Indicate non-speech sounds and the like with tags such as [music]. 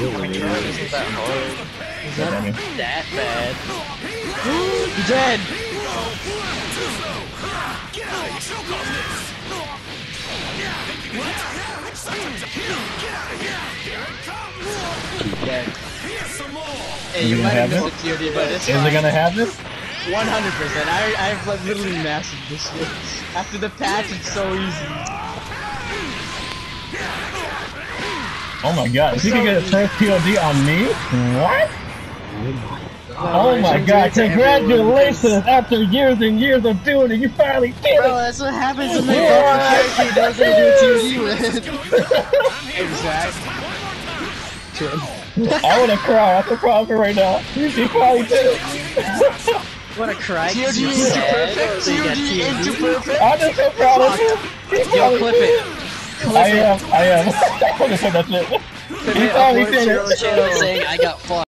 Isn't that hard? Is that That bad? you dead? Yeah. Hey, Is you it might gonna have happen? missed a TOD, but it's Is it gonna happen? 100%. I, I've literally mastered this. After the patch, it's so easy. Oh my god, if you can get a first TOD on me? What? Oh, oh my Congratulations god, to everyone. congratulations! After years and years of doing it, you finally did Bro, it! that's what happens when they What? buff the character he doesn't do a TOD with. exactly. I wanna cry, I can cry right now. You finally did it! [laughs] Wanna cry? TOD 'cause you into perfect? So you got TOD TOD? into perfect? I'm just so proud of you! He Yo, clip it. I am, I am. I'm gonna put that shit. He it. did to your it! saying I got fucked.